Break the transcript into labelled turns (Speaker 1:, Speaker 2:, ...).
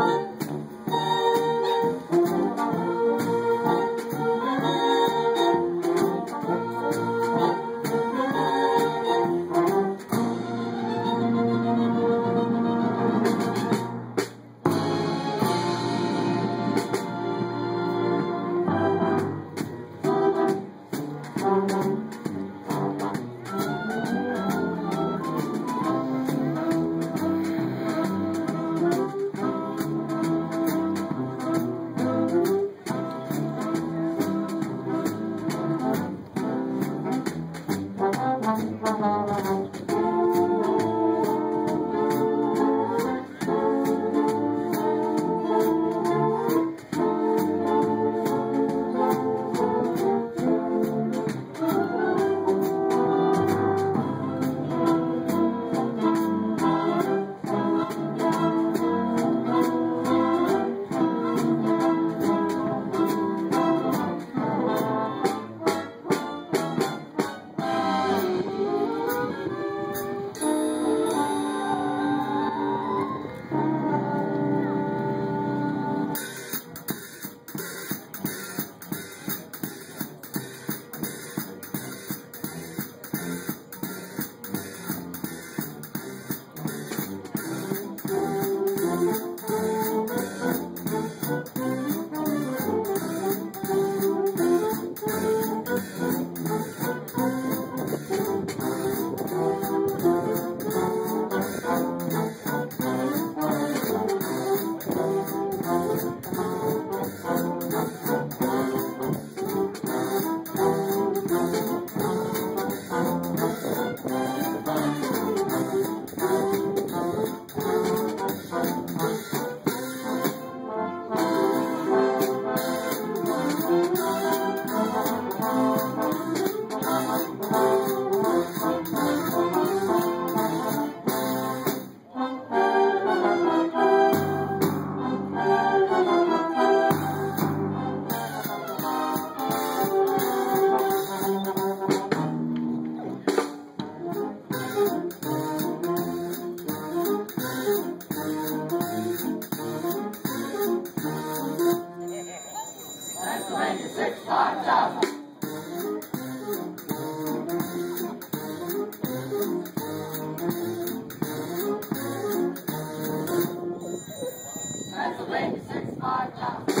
Speaker 1: Mama.
Speaker 2: the way to Six Mile Town.